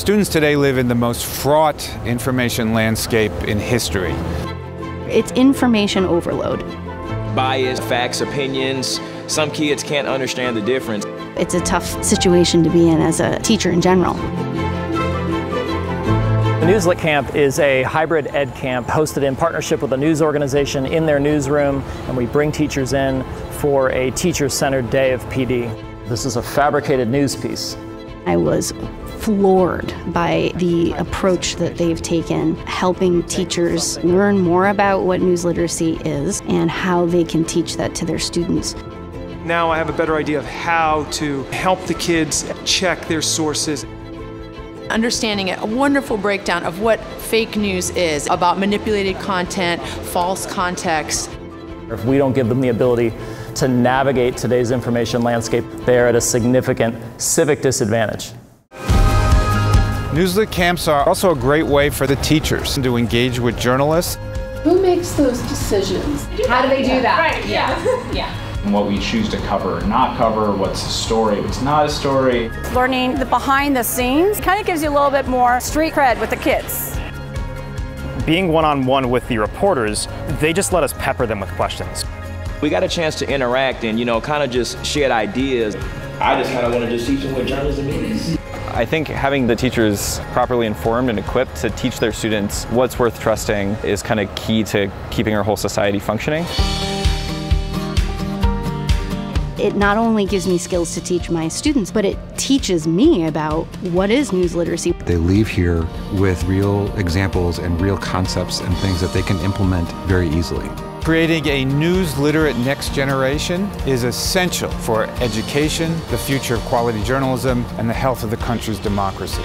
Students today live in the most fraught information landscape in history. It's information overload. Bias, facts, opinions. Some kids can't understand the difference. It's a tough situation to be in as a teacher in general. The NewsLitCamp is a hybrid ed camp hosted in partnership with a news organization in their newsroom, and we bring teachers in for a teacher-centered day of PD. This is a fabricated news piece. I was floored by the approach that they've taken, helping teachers learn more about what news literacy is and how they can teach that to their students. Now I have a better idea of how to help the kids check their sources. Understanding it—a wonderful breakdown of what fake news is about manipulated content, false context. If we don't give them the ability to navigate today's information landscape, they are at a significant civic disadvantage. NewsLitCamps are also a great way for the teachers to engage with journalists. Who makes those decisions? How do they do that? Right, yeah. yeah. And what we choose to cover or not cover, what's a story, what's not a story. Learning the behind the scenes kind of gives you a little bit more street cred with the kids. Being one-on-one with the reporters, they just let us pepper them with questions. We got a chance to interact and, you know, kind of just share ideas. I just kind of want to just teach them what journalism is. I think having the teachers properly informed and equipped to teach their students what's worth trusting is kind of key to keeping our whole society functioning. It not only gives me skills to teach my students, but it teaches me about what is news literacy. They leave here with real examples and real concepts and things that they can implement very easily. Creating a news literate next generation is essential for education, the future of quality journalism, and the health of the country's democracy.